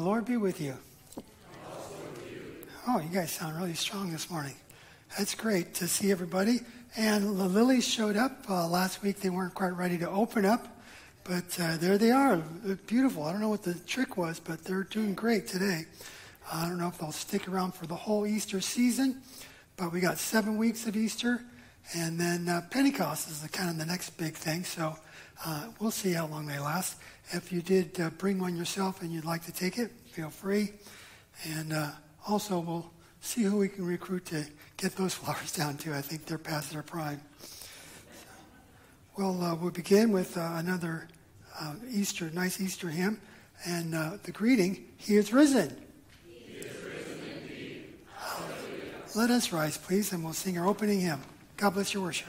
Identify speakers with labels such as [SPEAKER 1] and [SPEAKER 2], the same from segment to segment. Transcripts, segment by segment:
[SPEAKER 1] The Lord be with you. Oh, you guys sound really strong this morning. That's great to see everybody. And the lilies showed up uh, last week. They weren't quite ready to open up, but uh, there they are. Beautiful. I don't know what the trick was, but they're doing great today. I don't know if they'll stick around for the whole Easter season, but we got seven weeks of Easter, and then uh, Pentecost is the, kind of the next big thing. So uh, we'll see how long they last. If you did uh, bring one yourself and you'd like to take it, feel free. And uh, also, we'll see who we can recruit to get those flowers down to. I think they're past their prime. Well, uh, we'll begin with uh, another Easter, nice Easter hymn, and the greeting, He is risen.
[SPEAKER 2] He is risen.
[SPEAKER 1] Let us rise, please, and we'll sing our opening hymn. God bless your worship.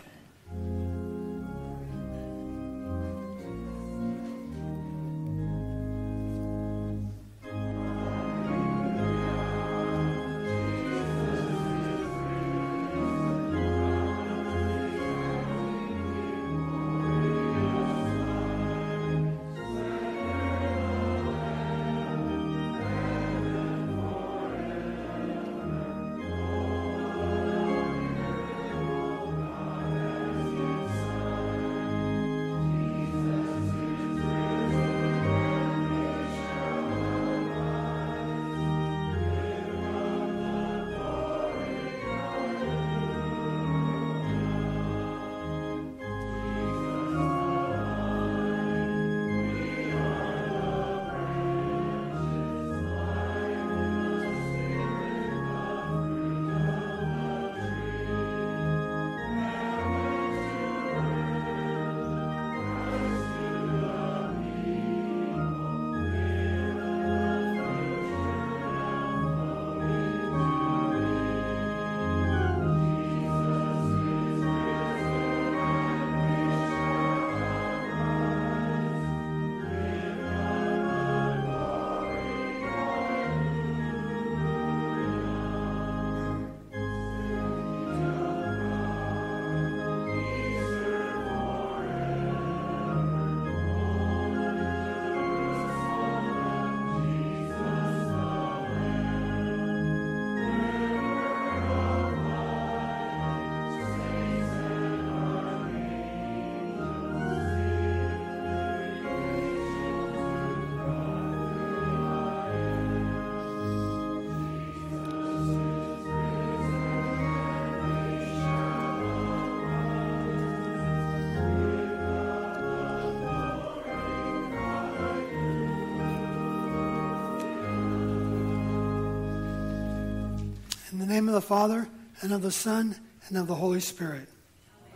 [SPEAKER 1] Name of the Father, and of the Son, and of the Holy Spirit.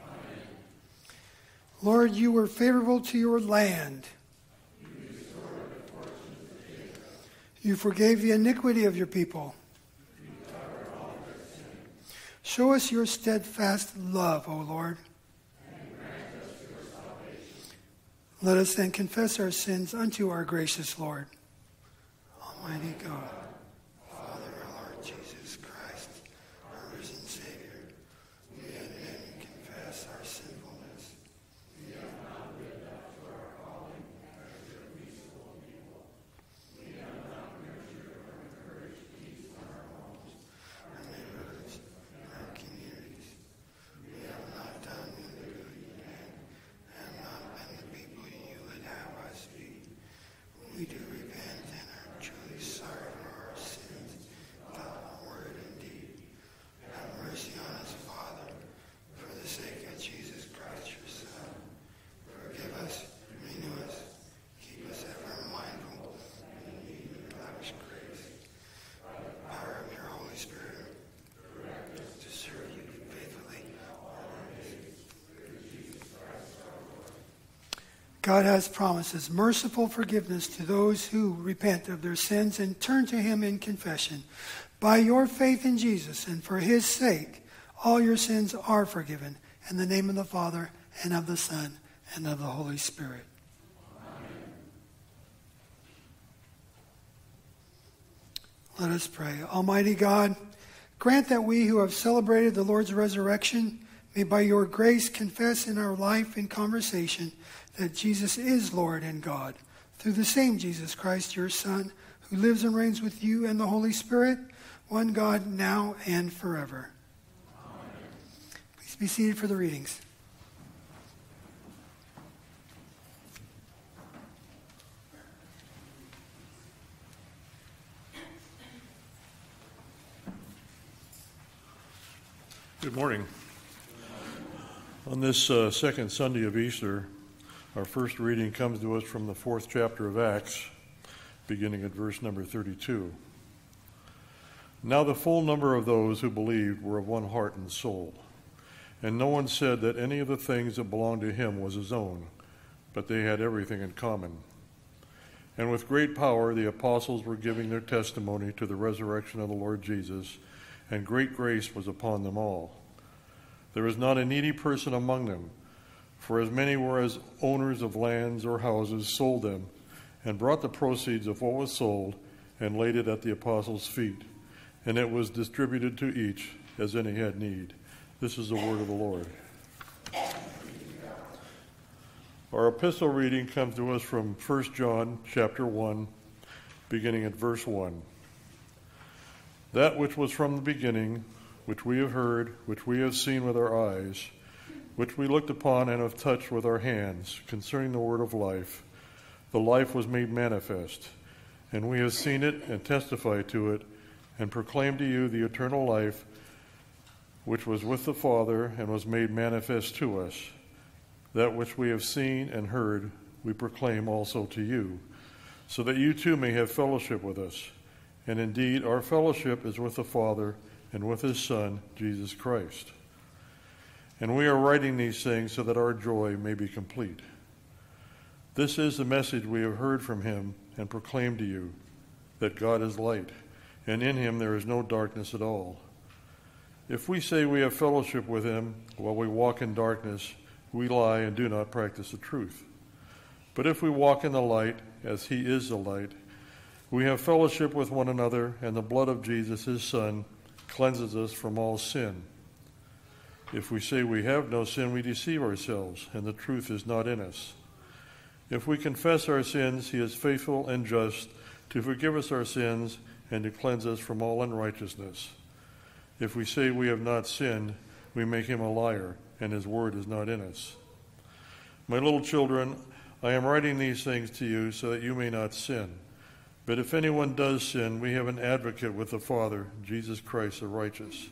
[SPEAKER 1] Amen. Lord, you were favorable to your land. You forgave the iniquity of your people. Show us your steadfast love, O Lord. Let us then confess our sins unto our gracious Lord. Almighty God. God has promises merciful forgiveness to those who repent of their sins and turn to Him in confession. By your faith in Jesus and for His sake, all your sins are forgiven. In the name of the Father, and of the Son, and of the Holy Spirit. Amen. Let us pray. Almighty God, grant that we who have celebrated the Lord's resurrection may by your grace confess in our life and conversation that Jesus is Lord and God, through the same Jesus Christ, your Son, who lives and reigns with you and the Holy Spirit, one God, now and forever. Amen. Please be seated for the readings.
[SPEAKER 3] Good morning. On this uh, second Sunday of Easter, our first reading comes to us from the fourth chapter of Acts, beginning at verse number 32. Now the full number of those who believed were of one heart and soul. And no one said that any of the things that belonged to him was his own, but they had everything in common. And with great power the apostles were giving their testimony to the resurrection of the Lord Jesus and great grace was upon them all. There was not a needy person among them, for as many were as owners of lands or houses sold them, and brought the proceeds of what was sold, and laid it at the apostles' feet, and it was distributed to each as any had need. This is the word of the Lord. Our epistle reading comes to us from 1 John chapter 1, beginning at verse 1. That which was from the beginning, which we have heard, which we have seen with our eyes, which we looked upon and have touched with our hands, concerning the word of life, the life was made manifest, and we have seen it and testified to it, and proclaimed to you the eternal life which was with the Father and was made manifest to us. That which we have seen and heard, we proclaim also to you, so that you too may have fellowship with us. And indeed, our fellowship is with the Father and with His Son, Jesus Christ. And we are writing these things so that our joy may be complete. This is the message we have heard from Him and proclaimed to you that God is light, and in Him there is no darkness at all. If we say we have fellowship with Him while we walk in darkness, we lie and do not practice the truth. But if we walk in the light, as He is the light, we have fellowship with one another, and the blood of Jesus, his Son, cleanses us from all sin. If we say we have no sin, we deceive ourselves, and the truth is not in us. If we confess our sins, he is faithful and just to forgive us our sins and to cleanse us from all unrighteousness. If we say we have not sinned, we make him a liar, and his word is not in us. My little children, I am writing these things to you so that you may not sin. But if anyone does sin, we have an advocate with the Father, Jesus Christ the righteous.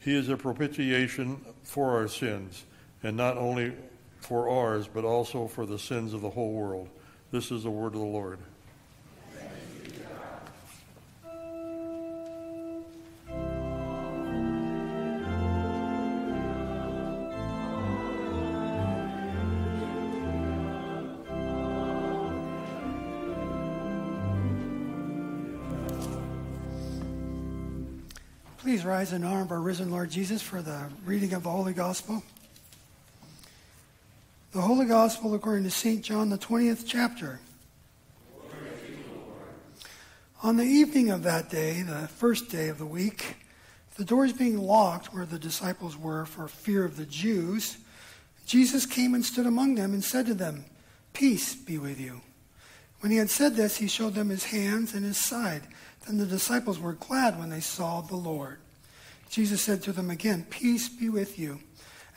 [SPEAKER 3] He is a propitiation for our sins, and not only for ours, but also for the sins of the whole world. This is the word of the Lord.
[SPEAKER 1] Rise in honor of our risen Lord Jesus for the reading of the Holy Gospel. The Holy Gospel according to St. John, the 20th chapter. On the evening of that day, the first day of the week, the doors being locked where the disciples were for fear of the Jews, Jesus came and stood among them and said to them, Peace be with you. When he had said this, he showed them his hands and his side. Then the disciples were glad when they saw the Lord. Jesus said to them again, Peace be with you.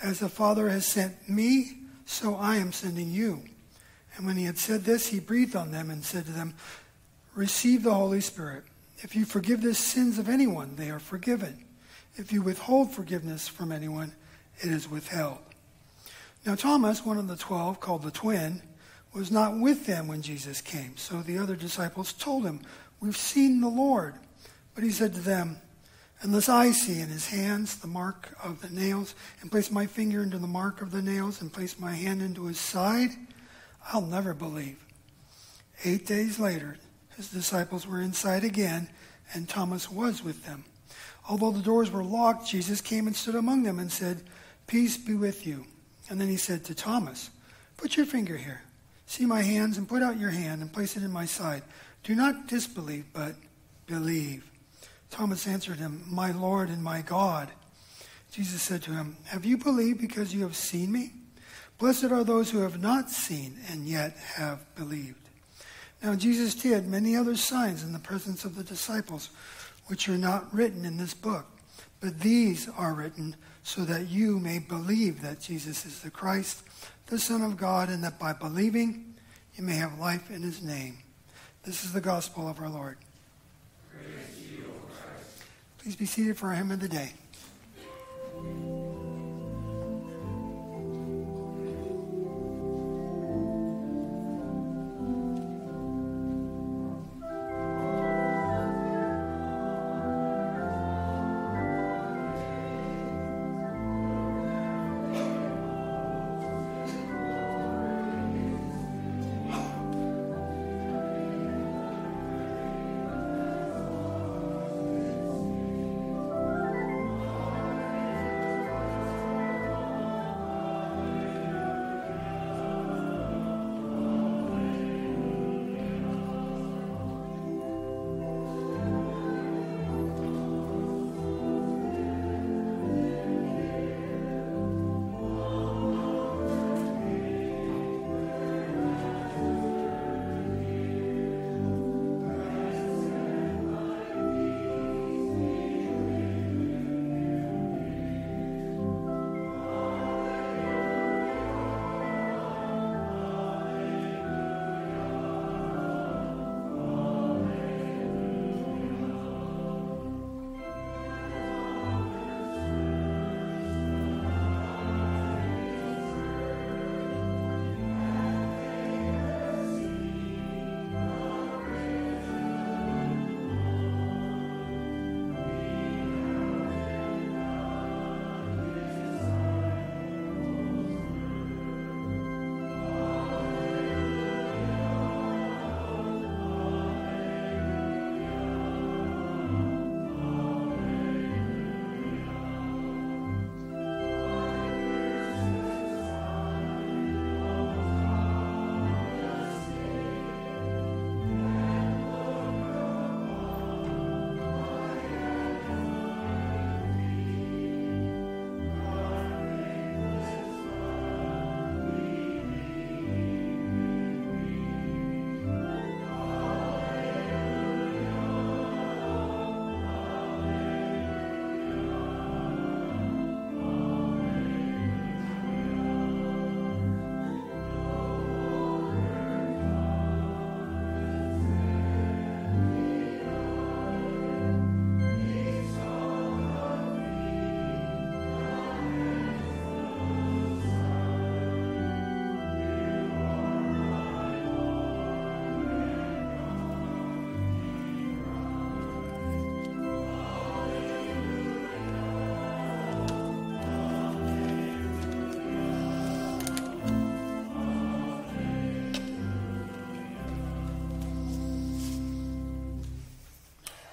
[SPEAKER 1] As the Father has sent me, so I am sending you. And when he had said this, he breathed on them and said to them, Receive the Holy Spirit. If you forgive the sins of anyone, they are forgiven. If you withhold forgiveness from anyone, it is withheld. Now, Thomas, one of the twelve, called the twin, was not with them when Jesus came. So the other disciples told him, We've seen the Lord. But he said to them, Unless I see in his hands the mark of the nails, and place my finger into the mark of the nails, and place my hand into his side, I'll never believe. Eight days later, his disciples were inside again, and Thomas was with them. Although the doors were locked, Jesus came and stood among them and said, Peace be with you. And then he said to Thomas, Put your finger here. See my hands, and put out your hand, and place it in my side. Do not disbelieve, but believe. Thomas answered him, My Lord and my God. Jesus said to him, Have you believed because you have seen me? Blessed are those who have not seen and yet have believed. Now, Jesus did many other signs in the presence of the disciples, which are not written in this book. But these are written so that you may believe that Jesus is the Christ, the Son of God, and that by believing you may have life in his name. This is the gospel of our Lord.
[SPEAKER 2] You,
[SPEAKER 1] Please be seated for our hymn of the day.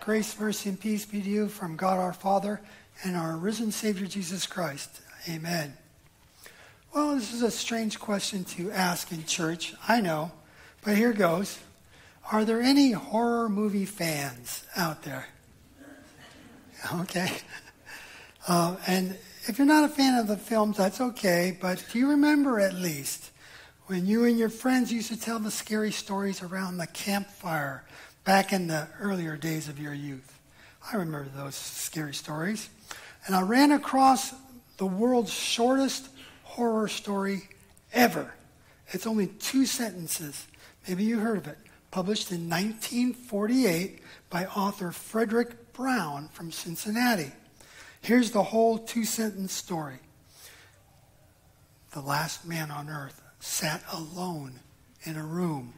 [SPEAKER 1] Grace, mercy, and peace be to you from God our Father and our risen Savior Jesus Christ. Amen. Well, this is a strange question to ask in church, I know, but here goes. Are there any horror movie fans out there? Okay. Uh, and if you're not a fan of the films, that's okay, but do you remember at least when you and your friends used to tell the scary stories around the campfire back in the earlier days of your youth. I remember those scary stories. And I ran across the world's shortest horror story ever. It's only two sentences. Maybe you heard of it. Published in 1948 by author Fredric Brown from Cincinnati. Here's the whole two sentence story. The last man on earth sat alone in a room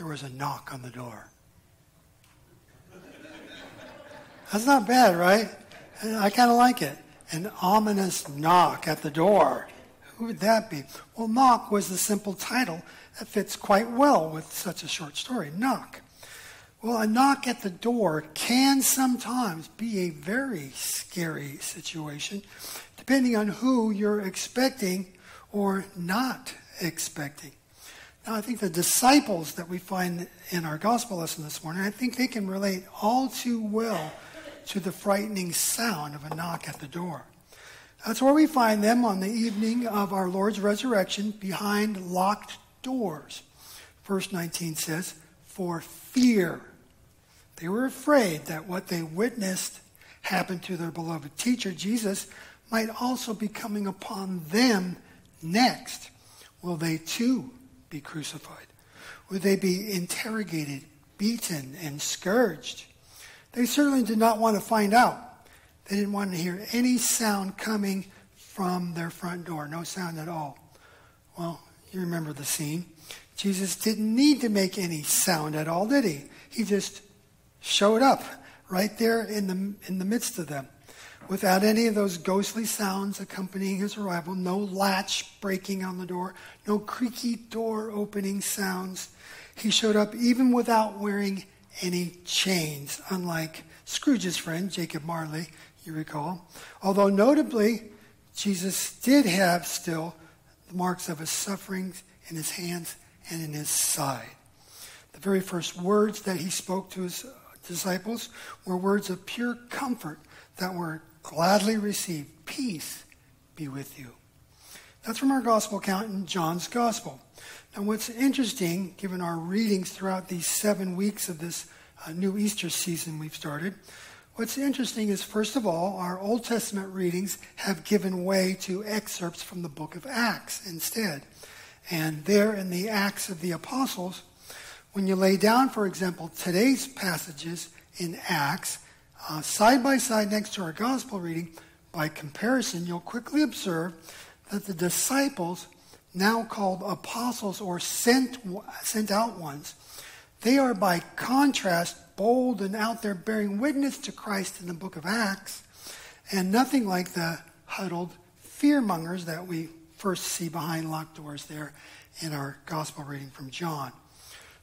[SPEAKER 1] there was a knock on the door. That's not bad, right? I kind of like it. An ominous knock at the door. Who would that be? Well, knock was the simple title that fits quite well with such a short story. Knock. Well, a knock at the door can sometimes be a very scary situation, depending on who you're expecting or not expecting. Now, I think the disciples that we find in our gospel lesson this morning, I think they can relate all too well to the frightening sound of a knock at the door. That's where we find them on the evening of our Lord's resurrection behind locked doors. verse 19 says, for fear. They were afraid that what they witnessed happen to their beloved teacher, Jesus, might also be coming upon them next. Will they too be crucified? Would they be interrogated, beaten, and scourged? They certainly did not want to find out. They didn't want to hear any sound coming from their front door, no sound at all. Well, you remember the scene. Jesus didn't need to make any sound at all, did he? He just showed up right there in the, in the midst of them without any of those ghostly sounds accompanying his arrival, no latch breaking on the door, no creaky door opening sounds. He showed up even without wearing any chains, unlike Scrooge's friend, Jacob Marley, you recall. Although notably, Jesus did have still the marks of his sufferings in his hands and in his side. The very first words that he spoke to his disciples were words of pure comfort that were gladly received. Peace be with you. That's from our gospel account in John's gospel. Now, what's interesting, given our readings throughout these seven weeks of this uh, new Easter season we've started, what's interesting is, first of all, our Old Testament readings have given way to excerpts from the book of Acts instead. And there in the Acts of the Apostles, when you lay down, for example, today's passages in Acts, uh, side by side next to our gospel reading, by comparison, you'll quickly observe that the disciples, now called apostles or sent, sent out ones, they are by contrast bold and out there bearing witness to Christ in the book of Acts, and nothing like the huddled fearmongers that we first see behind locked doors there in our gospel reading from John.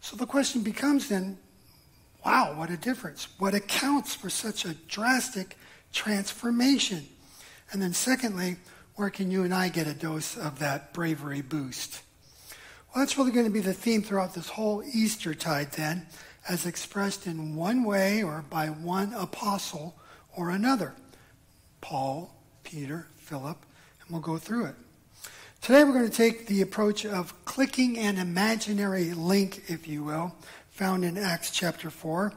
[SPEAKER 1] So the question becomes then wow, what a difference. What accounts for such a drastic transformation? And then, secondly, where can you and I get a dose of that bravery boost? Well, that's really going to be the theme throughout this whole Easter tide, then, as expressed in one way or by one apostle or another Paul, Peter, Philip, and we'll go through it. Today we're going to take the approach of clicking an imaginary link, if you will, found in Acts chapter 4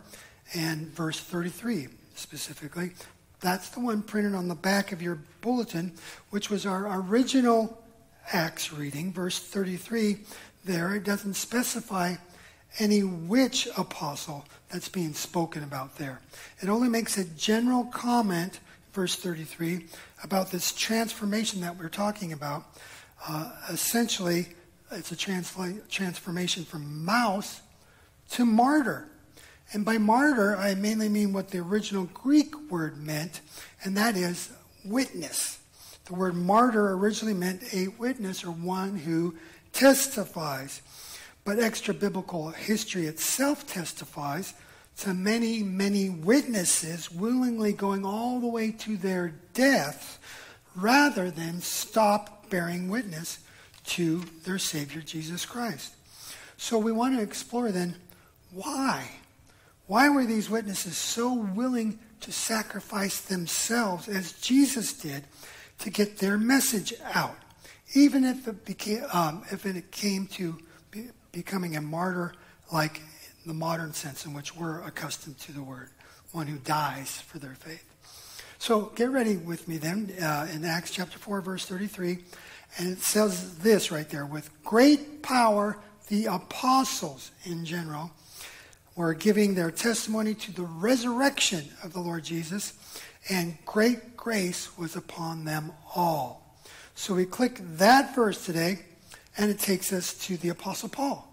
[SPEAKER 1] and verse 33 specifically. That's the one printed on the back of your bulletin, which was our original Acts reading, verse 33. There, it doesn't specify any which apostle that's being spoken about there. It only makes a general comment, verse 33, about this transformation that we're talking about uh, essentially, it's a transla- transformation from mouse to martyr. And by martyr, I mainly mean what the original Greek word meant, and that is witness. The word martyr originally meant a witness or one who testifies. But extra biblical history itself testifies to many, many witnesses willingly going all the way to their death rather than stop bearing witness to their Savior Jesus Christ. So we want to explore then why? Why were these witnesses so willing to sacrifice themselves as Jesus did to get their message out? Even if it, became, um, if it came to be, becoming a martyr like the modern sense in which we're accustomed to the word, one who dies for their faith. So get ready with me then uh, in Acts chapter 4, verse 33. And it says this right there with great power, the apostles in general were giving their testimony to the resurrection of the Lord Jesus, and great grace was upon them all. So we click that verse today, and it takes us to the Apostle Paul.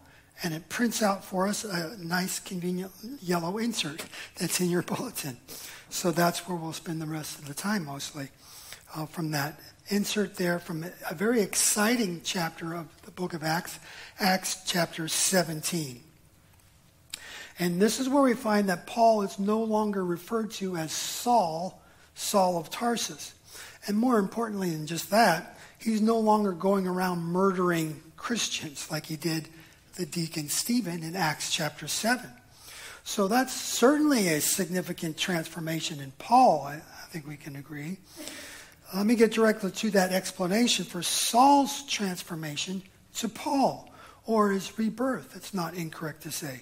[SPEAKER 1] And it prints out for us a nice, convenient yellow insert that's in your bulletin. So that's where we'll spend the rest of the time mostly uh, from that insert there from a very exciting chapter of the book of Acts, Acts chapter 17. And this is where we find that Paul is no longer referred to as Saul, Saul of Tarsus. And more importantly than just that, he's no longer going around murdering Christians like he did the deacon Stephen in Acts chapter 7. So that's certainly a significant transformation in Paul, I, I think we can agree. Let me get directly to that explanation for Saul's transformation to Paul, or his rebirth. It's not incorrect to say.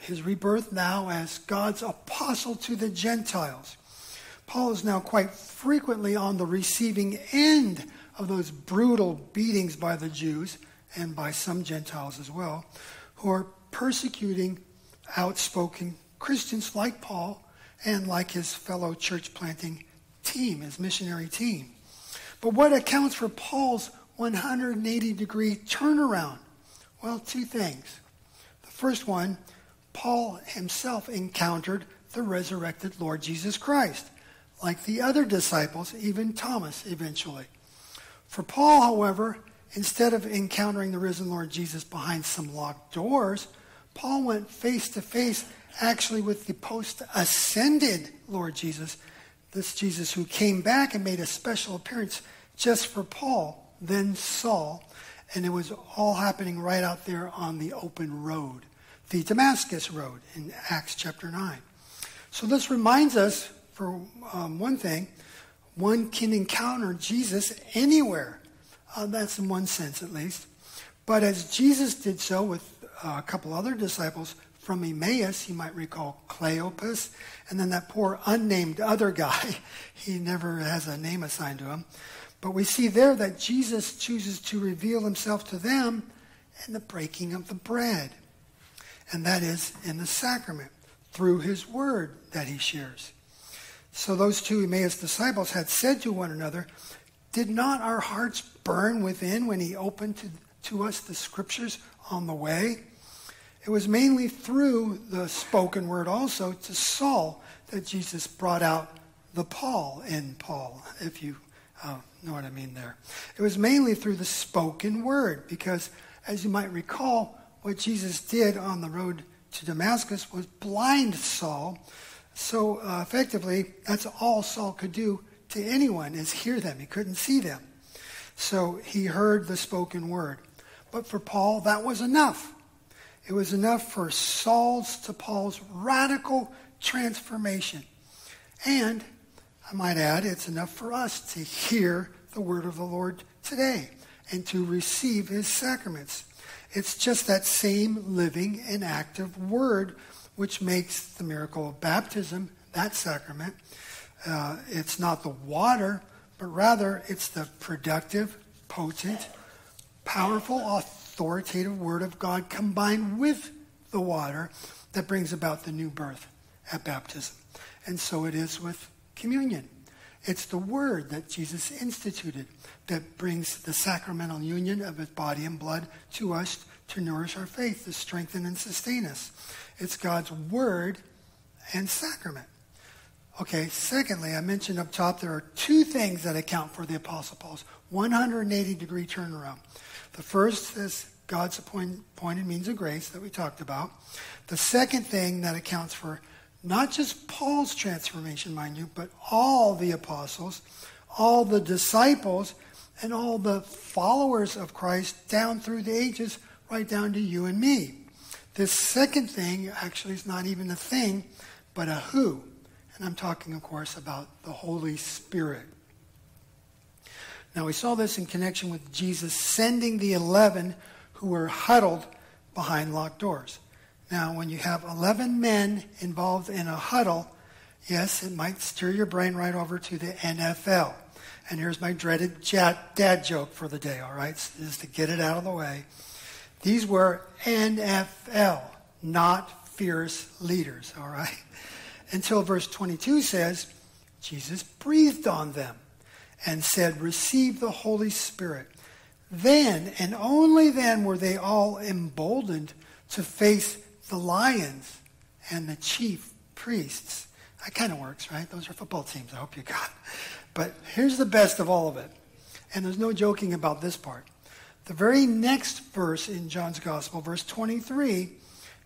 [SPEAKER 1] His rebirth now as God's apostle to the Gentiles. Paul is now quite frequently on the receiving end of those brutal beatings by the Jews and by some Gentiles as well, who are persecuting outspoken Christians like Paul and like his fellow church planting team, his missionary team. But what accounts for Paul's 180 degree turnaround? Well, two things. The first one, Paul himself encountered the resurrected Lord Jesus Christ like the other disciples, even Thomas eventually. For Paul, however, instead of encountering the risen Lord Jesus behind some locked doors, Paul went face to face actually with the post ascended Lord Jesus, this Jesus who came back and made a special appearance just for Paul, then Saul, and it was all happening right out there on the open road, the Damascus road in Acts chapter 9. So this reminds us for um, one thing, one can encounter Jesus anywhere. Uh, that's in one sense, at least. But as Jesus did so with uh, a couple other disciples from Emmaus, you might recall Cleopas, and then that poor unnamed other guy. he never has a name assigned to him. But we see there that Jesus chooses to reveal himself to them in the breaking of the bread. And that is in the sacrament, through his word that he shares. So those two Emmaus disciples had said to one another, Did not our hearts burn within when he opened to, to us the scriptures on the way? It was mainly through the spoken word also to Saul that Jesus brought out the Paul in Paul, if you uh, know what I mean there. It was mainly through the spoken word because, as you might recall, what Jesus did on the road to Damascus was blind Saul so uh, effectively, that's all Saul could do to anyone is hear them. He couldn't see them. So he heard the spoken word. But for Paul, that was enough. It was enough for Saul's to Paul's radical transformation. And I might add, it's enough for us to hear the word of the Lord today and to receive his sacraments. It's just that same living and active word which makes the miracle of baptism, that sacrament, uh, it's not the water, but rather it's the productive, potent, powerful, authoritative Word of God combined with the water that brings about the new birth at baptism. And so it is with communion. It's the Word that Jesus instituted that brings the sacramental union of His body and blood to us to nourish our faith, to strengthen and sustain us. It's God's word and sacrament. Okay, secondly, I mentioned up top there are two things that account for the Apostle Paul's 180 degree turnaround. The first is God's appointed means of grace that we talked about. The second thing that accounts for not just Paul's transformation, mind you, but all the apostles, all the disciples, and all the followers of Christ down through the ages, right down to you and me. This second thing actually is not even a thing, but a who. And I'm talking, of course, about the Holy Spirit. Now, we saw this in connection with Jesus sending the 11 who were huddled behind locked doors. Now, when you have 11 men involved in a huddle, yes, it might steer your brain right over to the NFL. And here's my dreaded dad joke for the day, all right? Just to get it out of the way. These were NFL, not fierce leaders, all right? Until verse 22 says, Jesus breathed on them and said, Receive the Holy Spirit. Then, and only then, were they all emboldened to face the lions and the chief priests. That kind of works, right? Those are football teams, I hope you got. But here's the best of all of it. And there's no joking about this part. The very next verse in John's Gospel, verse 23,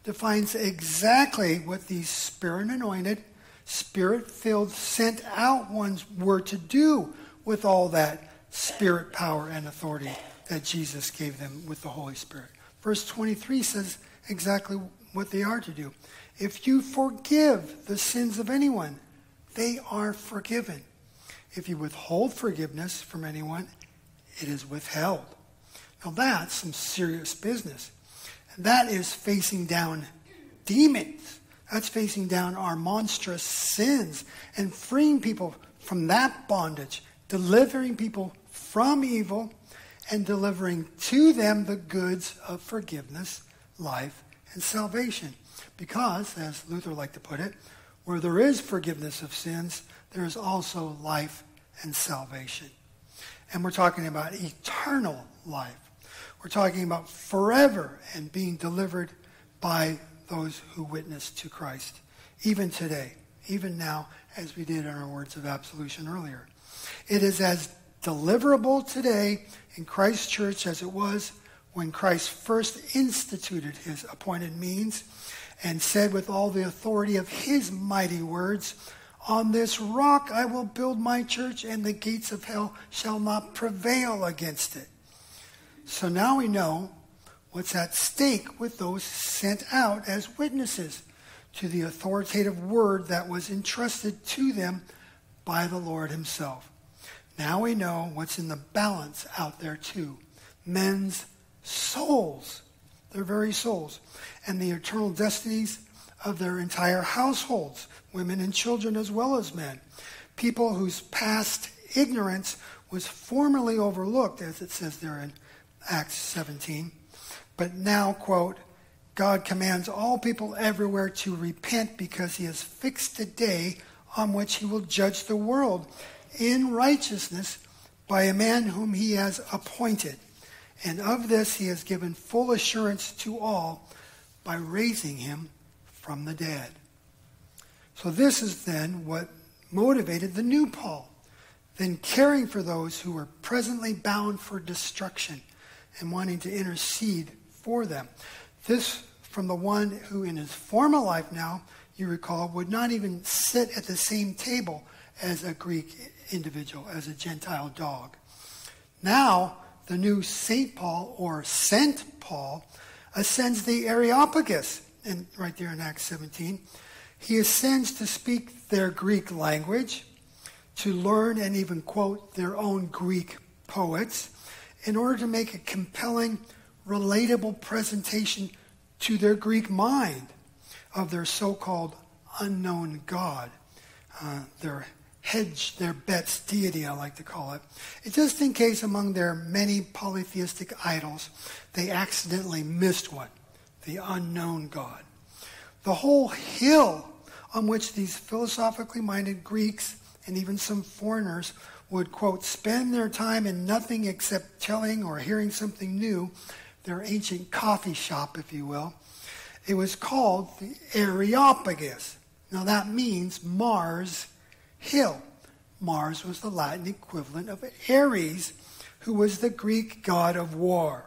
[SPEAKER 1] defines exactly what these spirit anointed, spirit filled, sent out ones were to do with all that spirit power and authority that Jesus gave them with the Holy Spirit. Verse 23 says exactly what they are to do. If you forgive the sins of anyone, they are forgiven. If you withhold forgiveness from anyone, it is withheld. Now that's some serious business. And that is facing down demons. That's facing down our monstrous sins and freeing people from that bondage, delivering people from evil, and delivering to them the goods of forgiveness, life, and salvation. Because, as Luther liked to put it, where there is forgiveness of sins, there is also life and salvation. And we're talking about eternal life. We're talking about forever and being delivered by those who witness to Christ, even today, even now, as we did in our words of absolution earlier. It is as deliverable today in Christ's church as it was when Christ first instituted his appointed means and said with all the authority of his mighty words, On this rock I will build my church, and the gates of hell shall not prevail against it. So now we know what's at stake with those sent out as witnesses to the authoritative word that was entrusted to them by the Lord Himself. Now we know what's in the balance out there, too men's souls, their very souls, and the eternal destinies of their entire households, women and children as well as men. People whose past ignorance was formerly overlooked, as it says there in Acts 17 but now, quote, God commands all people everywhere to repent because he has fixed a day on which he will judge the world in righteousness by a man whom he has appointed. And of this he has given full assurance to all by raising him from the dead. So, this is then what motivated the new Paul, then caring for those who were presently bound for destruction and wanting to intercede for them. This from the one who, in his former life now, you recall, would not even sit at the same table as a Greek individual, as a Gentile dog. Now, the new St. Paul, or Sent Paul, ascends the Areopagus, and right there in Acts 17. He ascends to speak their Greek language, to learn and even quote their own Greek poets, in order to make a compelling relatable presentation to their Greek mind of their so called unknown God, uh, their hedge, their bets deity, I like to call it. It's just in case among their many polytheistic idols, they accidentally missed one the unknown God. The whole hill on which these philosophically minded Greeks and even some foreigners would, quote, spend their time in nothing except telling or hearing something new their ancient coffee shop, if you will. It was called the Areopagus. Now that means Mars Hill. Mars was the Latin equivalent of Ares, who was the Greek god of war.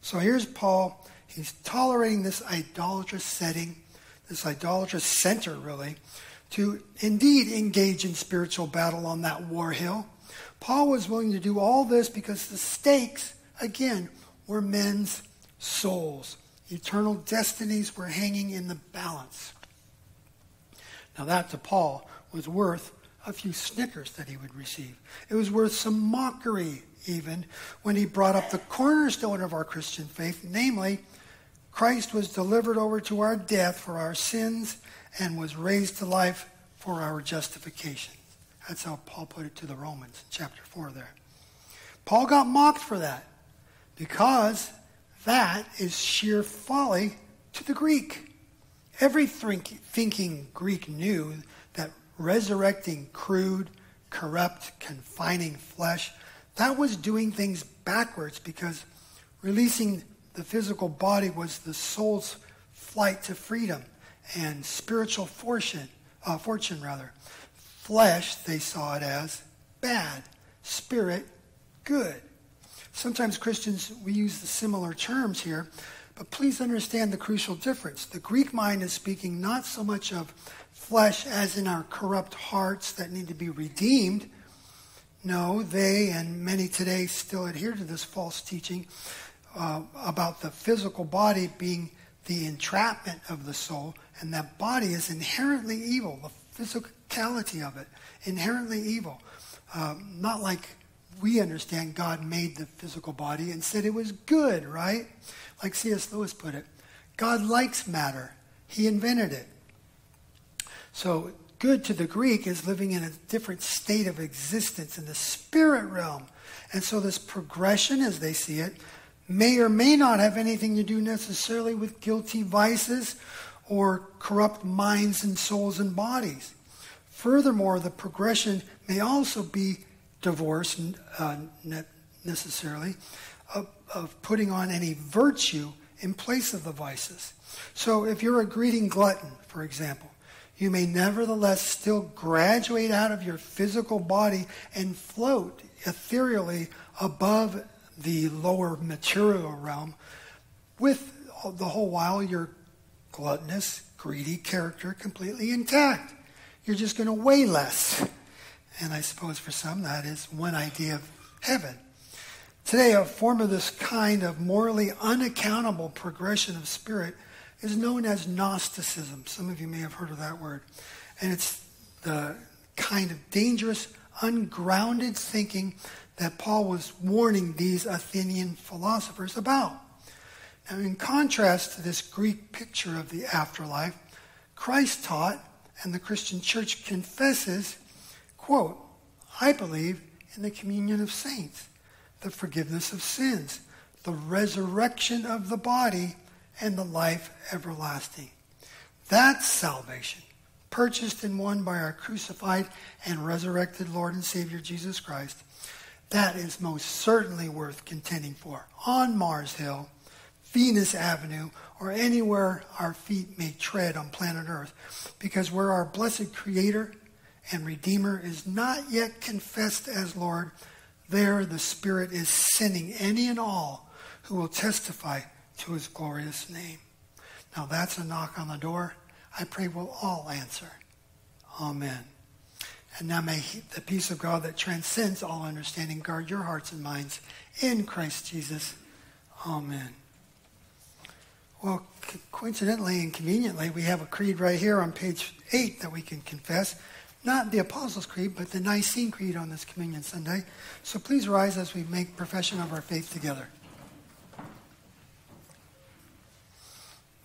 [SPEAKER 1] So here's Paul. He's tolerating this idolatrous setting, this idolatrous center, really, to indeed engage in spiritual battle on that war hill. Paul was willing to do all this because the stakes, again, were men's souls. Eternal destinies were hanging in the balance. Now, that to Paul was worth a few snickers that he would receive. It was worth some mockery, even, when he brought up the cornerstone of our Christian faith, namely, Christ was delivered over to our death for our sins and was raised to life for our justification. That's how Paul put it to the Romans chapter 4 there. Paul got mocked for that because that is sheer folly to the Greek. Every thinking Greek knew resurrecting crude, corrupt, confining flesh, that was doing things backwards because releasing the physical body was the soul's flight to freedom and spiritual fortune, uh, fortune rather. Flesh, they saw it as bad. Spirit, good. Sometimes Christians, we use the similar terms here, but please understand the crucial difference. The Greek mind is speaking not so much of flesh as in our corrupt hearts that need to be redeemed. No, they and many today still adhere to this false teaching uh, about the physical body being the entrapment of the soul, and that body is inherently evil, the physicality of it, inherently evil. Um, not like we understand God made the physical body and said it was good, right? Like C.S. Lewis put it God likes matter, He invented it. So, good to the Greek is living in a different state of existence in the spirit realm. And so, this progression, as they see it, may or may not have anything to do necessarily with guilty vices or corrupt minds and souls and bodies. Furthermore, the progression may also be divorce, uh, necessarily, of, of putting on any virtue in place of the vices. So if you're a greeting glutton, for example, you may nevertheless still graduate out of your physical body and float ethereally above the lower material realm with the whole while your gluttonous, greedy character completely intact. You're just going to weigh less. And I suppose for some that is one idea of heaven. Today, a form of this kind of morally unaccountable progression of spirit is known as Gnosticism. Some of you may have heard of that word. And it's the kind of dangerous, ungrounded thinking that Paul was warning these Athenian philosophers about. Now, in contrast to this Greek picture of the afterlife, Christ taught, and the Christian church confesses, quote, I believe in the communion of saints the forgiveness of sins, the resurrection of the body, and the life everlasting. That's salvation, purchased and won by our crucified and resurrected Lord and Savior Jesus Christ. That is most certainly worth contending for on Mars Hill, Venus Avenue, or anywhere our feet may tread on planet Earth, because where our blessed Creator and Redeemer is not yet confessed as Lord, there, the Spirit is sending any and all who will testify to his glorious name. Now, that's a knock on the door. I pray we'll all answer. Amen. And now may the peace of God that transcends all understanding guard your hearts and minds in Christ Jesus. Amen. Well, coincidentally and conveniently, we have a creed right here on page 8 that we can confess. Not the Apostles' Creed, but the Nicene Creed on this Communion Sunday. So please rise as we make profession of our faith together.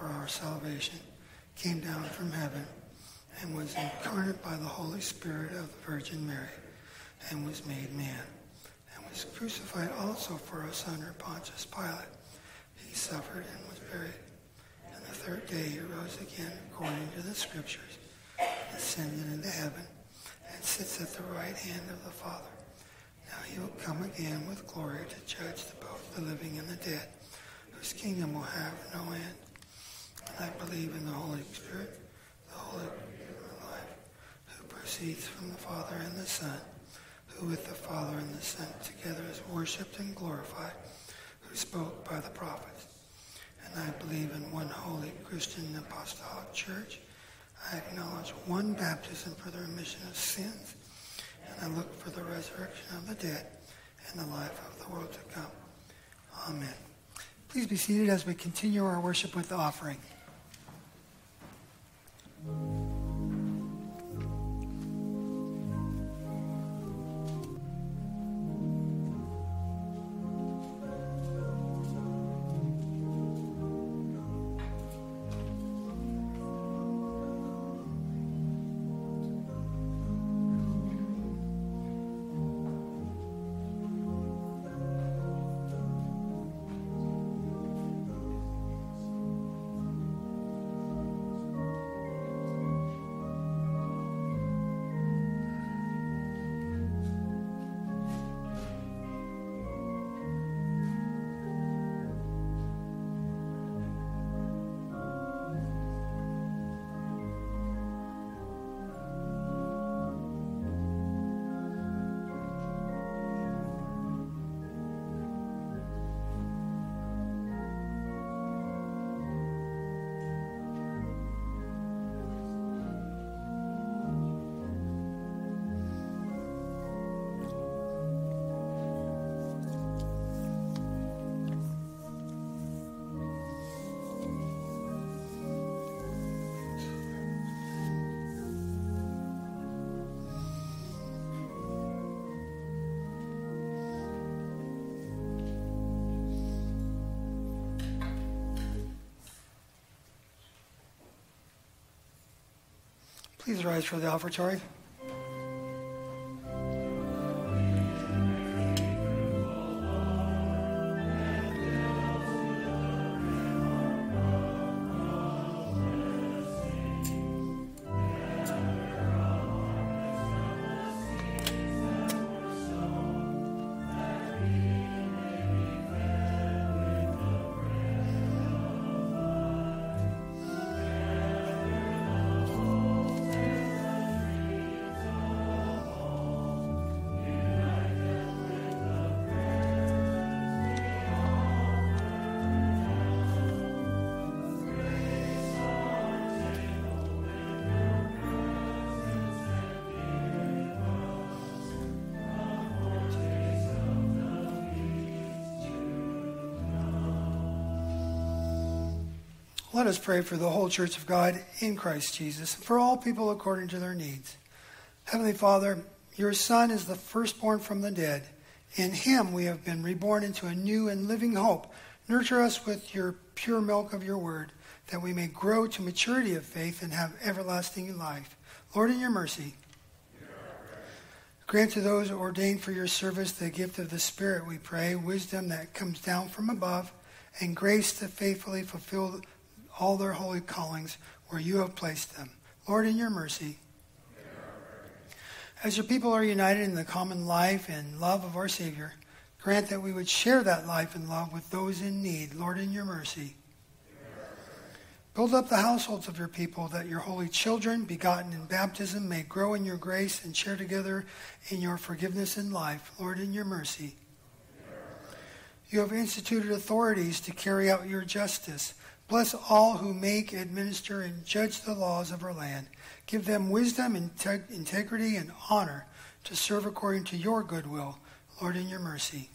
[SPEAKER 1] for our salvation came down from heaven and was incarnate by the Holy Spirit of the Virgin Mary and was made man and was crucified also for us under Pontius Pilate. He suffered and was buried. And the third day he rose again according to the scriptures ascended into heaven and sits at the right hand of the Father. Now he will come again with glory to judge the, both the living and the dead, whose kingdom will have no end. I believe in the Holy Spirit, the Holy life, who proceeds from the Father and the Son, who with the Father and the Son together is worshipped and glorified, who spoke by the prophets. And I believe in one holy Christian and apostolic church I acknowledge one baptism for the remission of sins, and I look for the resurrection of the dead and the life of the world to come. Amen. Please be seated as we continue our worship with the offering. Música Please rise for the offertory. Us pray for the whole church of God in Christ Jesus, for all people according to their needs. Heavenly Father, your Son is the firstborn from the dead. In him we have been reborn into a new and living hope. Nurture us with your pure milk of your word, that we may grow to maturity of faith and have everlasting life. Lord, in your mercy, grant to those ordained for your service the gift of the Spirit, we pray, wisdom that comes down from above, and grace to faithfully fulfill all their holy callings where you have placed them. Lord, in your mercy, as your people are united in the common life and love of our Savior, grant that we would share that life and love with those in need. Lord, in your mercy. Build up the households of your people that your holy children, begotten in baptism, may grow in your grace and share together in your forgiveness and life. Lord, in your mercy. You have instituted authorities to carry out your justice. Bless all who make, administer, and judge the laws of our land. Give them wisdom, integ- integrity, and honor to serve according to your goodwill, Lord, in your mercy.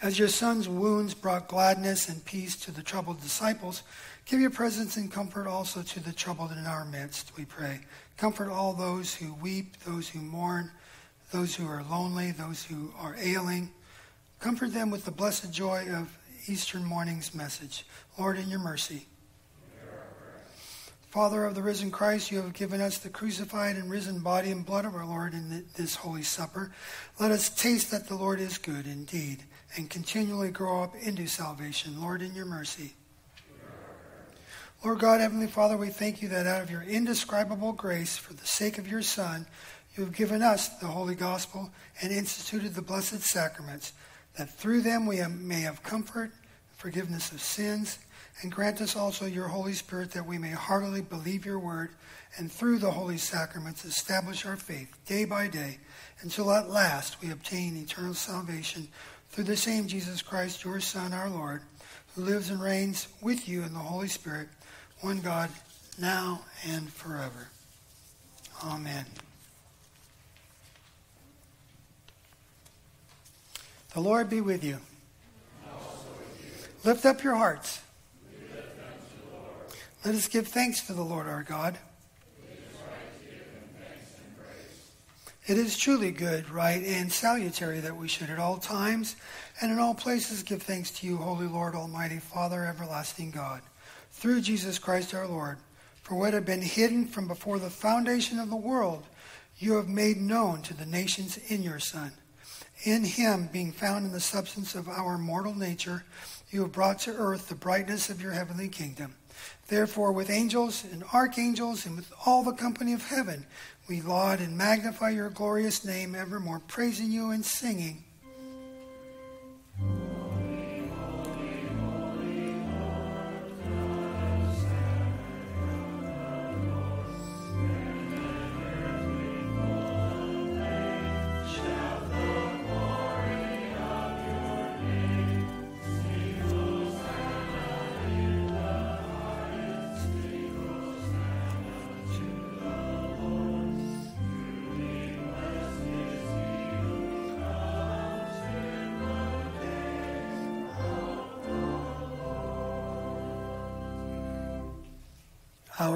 [SPEAKER 1] As your son's wounds brought gladness and peace to the troubled disciples, give your presence and comfort also to the troubled in our midst, we pray. Comfort all those who weep, those who mourn, those who are lonely, those who are ailing. Comfort them with the blessed joy of Eastern morning's message. Lord, in your mercy. Father of the risen Christ, you have given us the crucified and risen body and blood of our Lord in this holy supper. Let us taste that the Lord is good indeed and continually grow up into salvation. Lord, in your mercy. Lord God, Heavenly Father, we thank you that out of your indescribable grace, for the sake of your Son, you have given us the holy gospel and instituted the blessed sacraments, that through them we may have comfort, forgiveness of sins, and grant us also your Holy Spirit that we may heartily believe your word and through the holy sacraments establish our faith day by day until at last we obtain eternal salvation through the same Jesus Christ, your Son, our Lord, who lives and reigns with you in the Holy Spirit, one God, now and forever. Amen. The Lord be with you. Lift up your hearts. Let us give thanks to the Lord our God. It is truly good, right, and salutary that we should at all times and in all places give thanks to you, Holy Lord, Almighty Father, everlasting God, through Jesus Christ our Lord. For what had been hidden from before the foundation of the world, you have made known to the nations in your Son. In him, being found in the substance of our mortal nature, you have brought to earth the brightness of your heavenly kingdom. Therefore, with angels and archangels and with all the company of heaven, we laud and magnify your glorious name evermore, praising you and singing.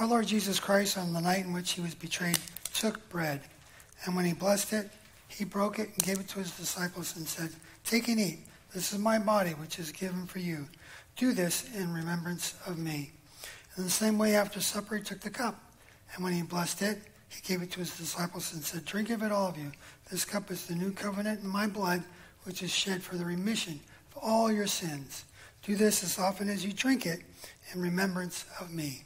[SPEAKER 1] Our Lord Jesus Christ, on the night in which he was betrayed, took bread, and when he blessed it, he broke it and gave it to his disciples and said, Take and eat. This is my body, which is given for you. Do this in remembrance of me. In the same way, after supper, he took the cup, and when he blessed it, he gave it to his disciples and said, Drink of it, all of you. This cup is the new covenant in my blood, which is shed for the remission of all your sins. Do this as often as you drink it in remembrance of me.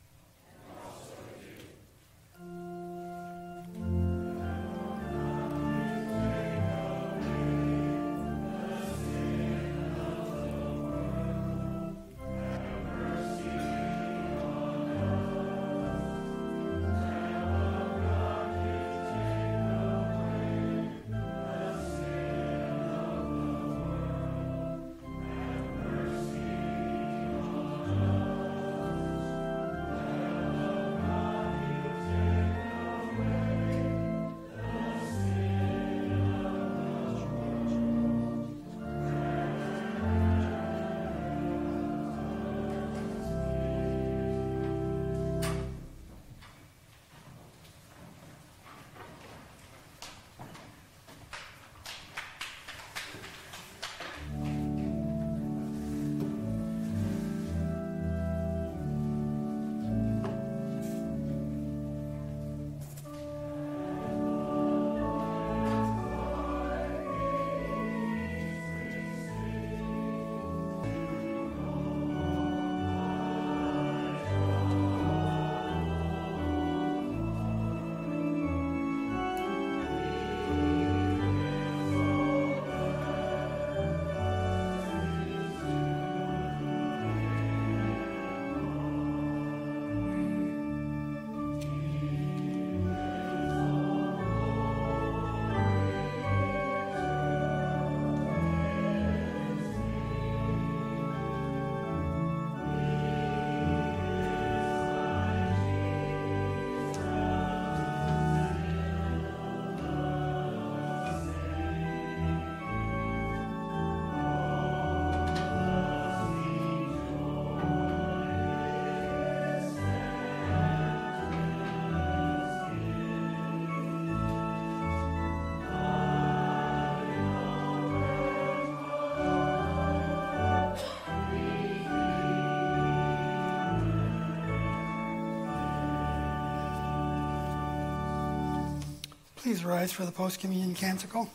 [SPEAKER 1] Please rise for the post communion canticle.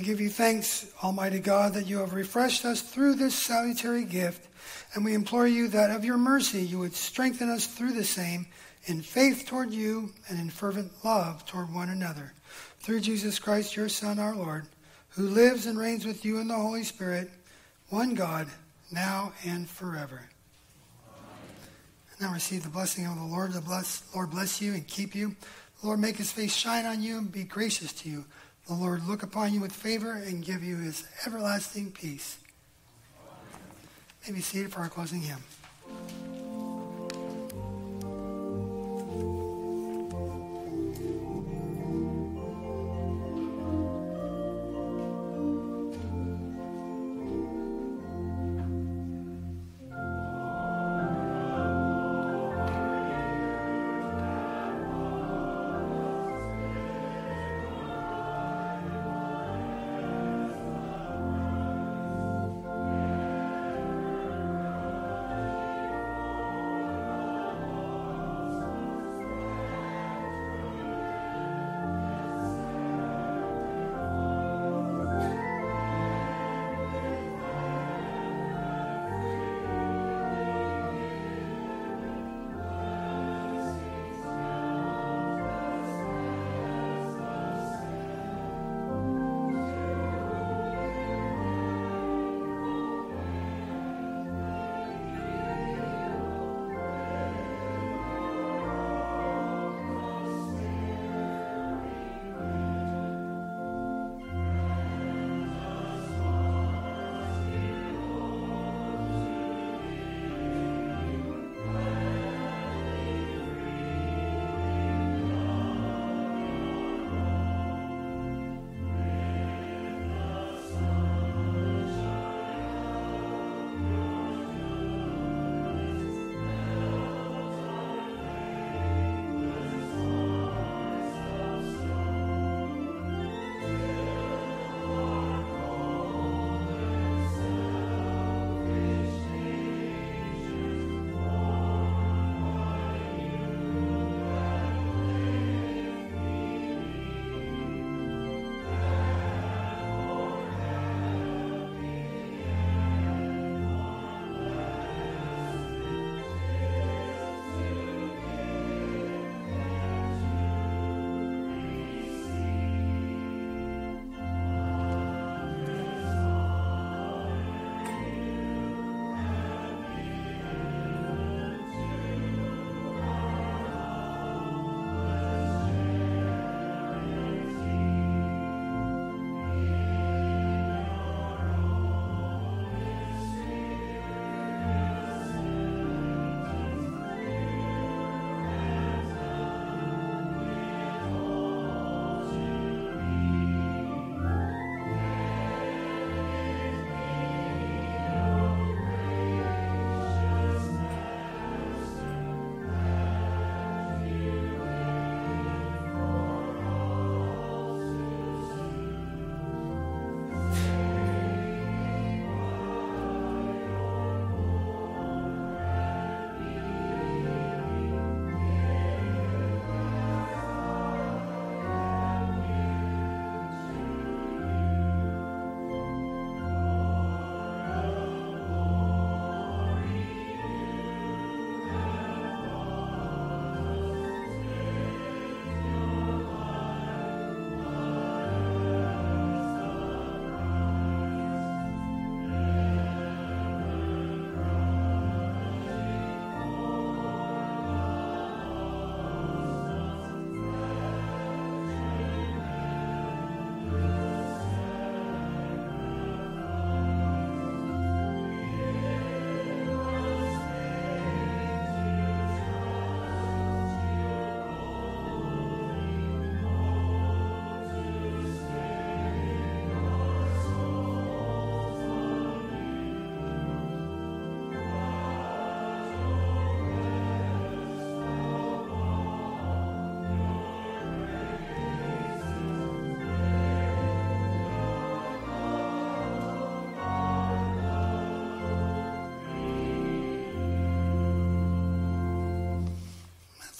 [SPEAKER 1] We give you thanks, Almighty God, that you have refreshed us through this salutary gift, and we implore you that of your mercy you would strengthen us through the same in faith toward you and in fervent love toward one another. Through Jesus Christ, your Son, our Lord, who lives and reigns with you in the Holy Spirit, one God, now and forever. And now receive the blessing of the Lord. The bless, Lord bless you and keep you. The Lord make his face shine on you and be gracious to you. The Lord look upon you with favor and give you his everlasting peace. May be seated for our closing hymn.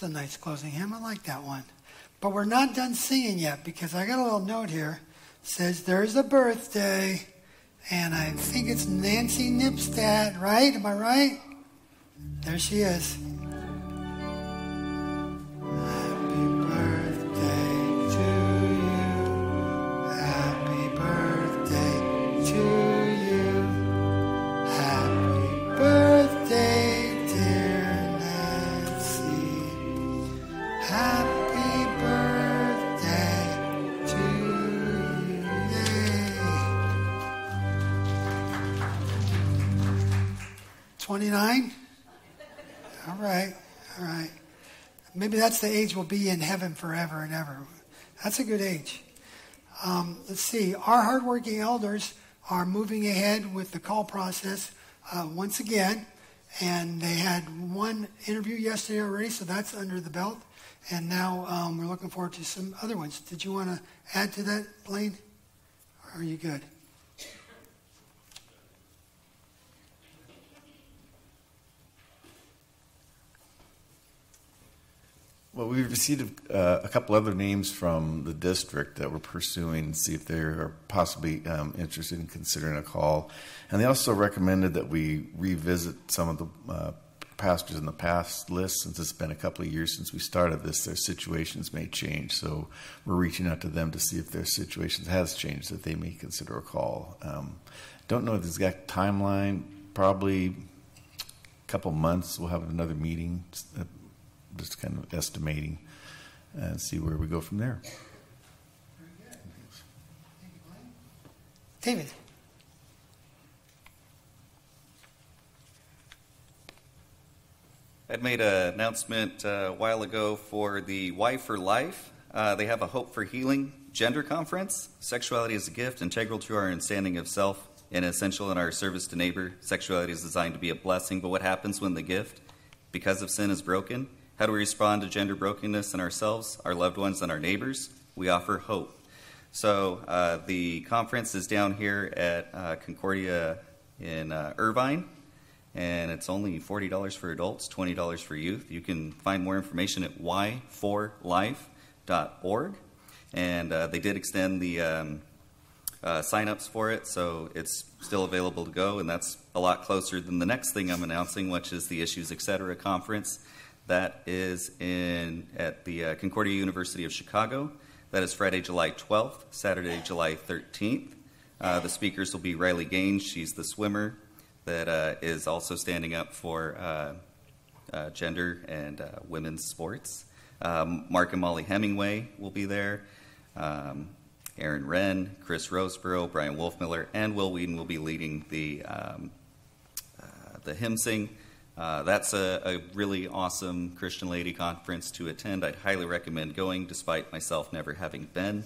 [SPEAKER 1] It's a nice closing hymn. I like that one. But we're not done singing yet because I got a little note here. It says there's a birthday, and I think it's Nancy Nipstadt, right? Am I right? There she is. That's the age we'll be in heaven forever and ever. That's a good age. Um, let's see. Our hardworking elders are moving ahead with the call process uh, once again. And they had one interview yesterday already, so that's under the belt. And now um, we're looking forward to some other ones. Did you want to add to that, Blaine? Or are you good?
[SPEAKER 4] Well, we've received uh, a couple other names from the district that we're pursuing, see if they are possibly um, interested in considering a call. And they also recommended that we revisit some of the uh, pastors in the past list since it's been a couple of years since we started this. Their situations may change, so we're reaching out to them to see if their situations has changed, that they may consider a call. Um, don't know the exact timeline. Probably a couple months. We'll have another meeting uh, just kind of estimating and see where we go from there.
[SPEAKER 1] David.
[SPEAKER 5] I'd made an announcement uh, a while ago for the Y for Life. Uh, they have a Hope for Healing gender conference. Sexuality is a gift, integral to our understanding of self and essential in our service to neighbor. Sexuality is designed to be a blessing, but what happens when the gift, because of sin, is broken? How do we respond to gender brokenness in ourselves, our loved ones, and our neighbors? We offer hope. So uh, the conference is down here at uh, Concordia in uh, Irvine, and it's only $40 for adults, $20 for youth. You can find more information at y4life.org. And uh, they did extend the um, uh, signups for it, so it's still available to go, and that's a lot closer than the next thing I'm announcing, which is the Issues Etc. conference. That is in at the uh, Concordia University of Chicago. That is Friday, July 12th, Saturday, July 13th. Uh, the speakers will be Riley Gaines. She's the swimmer that uh, is also standing up for uh, uh, gender and uh, women's sports. Um, Mark and Mollie Hemingway will be there. Um, Aaron Wren, Chris Rosebrough, Bryan Wolfmueller, and Will Weedon will be leading the um, the hymn sing. Uh, that's a, a, really awesome Christian Lady Conference to attend. I'd highly recommend going, despite myself never having been.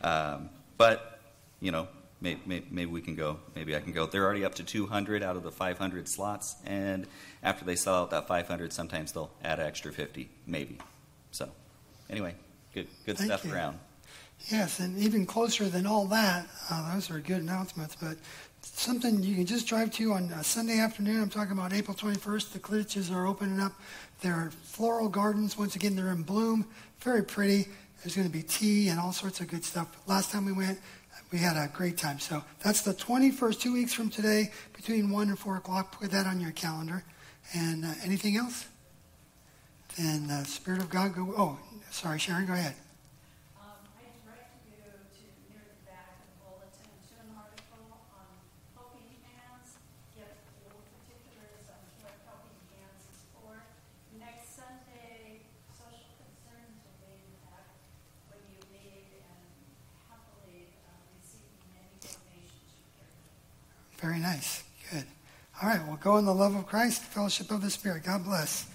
[SPEAKER 5] Um, but, you know, may, may, maybe we can go. Maybe I can go. They're already up to 200 out of the 500 slots, and after they sell out that 500, sometimes they'll add an extra 50, maybe. So, anyway, good, good
[SPEAKER 1] Thank
[SPEAKER 5] stuff
[SPEAKER 1] you.
[SPEAKER 5] around.
[SPEAKER 1] Yes, and even closer than all that, uh, those are good announcements. But something you can just drive to on a Sunday afternoon. I'm talking about April 21st. The Klitches are opening up their floral gardens. Once again, they're in bloom. Very pretty. There's going to be tea and all sorts of good stuff. Last time we went, we had a great time. So that's the 21st, two weeks from today, between 1 and 4 o'clock. Put that on your calendar. And uh, anything else? Then the Spirit of God go. Oh, sorry, Sharon, go ahead. Very nice. Good. All right, well, go in the love of Christ, fellowship of the Spirit. God bless.